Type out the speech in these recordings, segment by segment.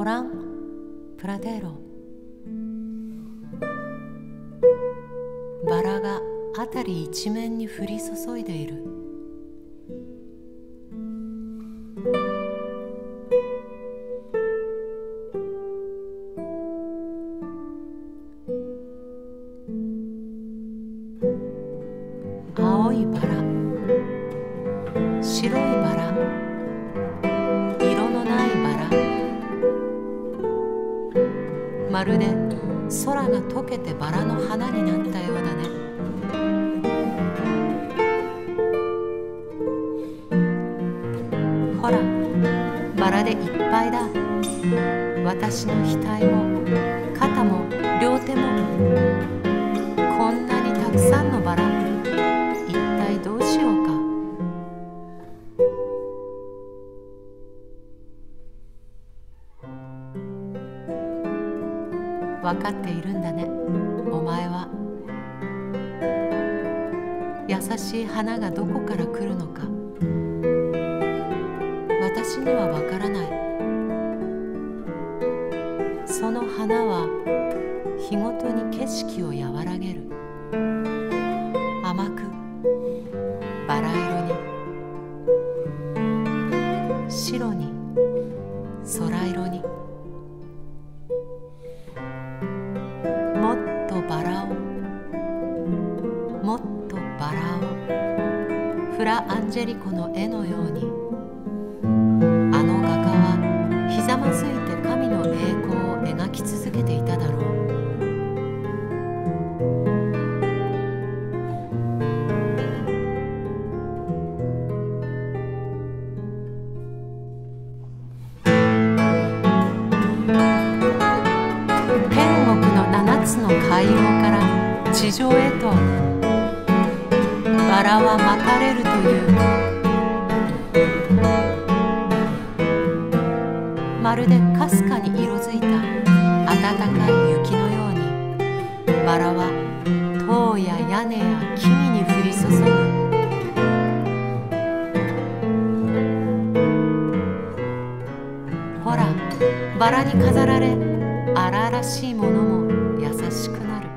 ごらんプラテーロ。バラが辺り一面に降り注いでいる。青いバラ。まるで空が溶けてバラの花になったようだね。ほらバラでいっぱいだ。私の額も肩も両手も。分かっているんだね。お前は。優しい花がどこから来るのか。私にはわからない。その花は日ごとに景色を和らげる。甘くバラ色。ラ・アンジェリコの絵のように。あの画家はひざまずいて神の栄光を描き続けていただろう。天国の七つの海洋から地上へとバラはまかれるというまるでかすかに色づいた暖かい雪のようにバラは塔や屋根や木々に降り注ぐほらバラに飾られ荒々しいものも優しくなる。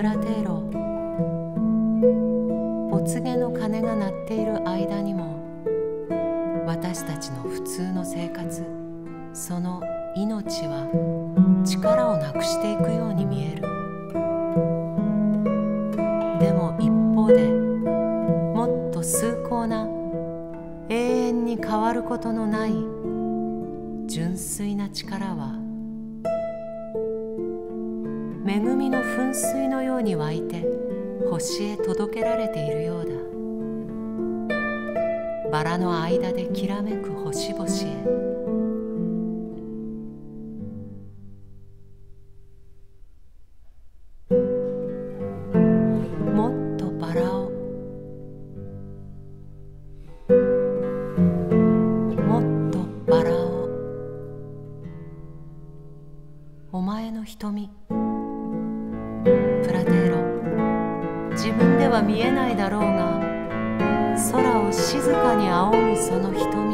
プラテーロ。お告げの鐘が鳴っている間にも私たちの普通の生活その命は力をなくしていくように見える。でも一方でもっと崇高な永遠に変わることのない純粋な力は恵みの噴水のように湧いて星へ届けられているようだ。バラの間できらめく星々へ。もっとバラを。もっとバラを。お前の瞳。は見えないだろうが空を静かに仰ぐその瞳。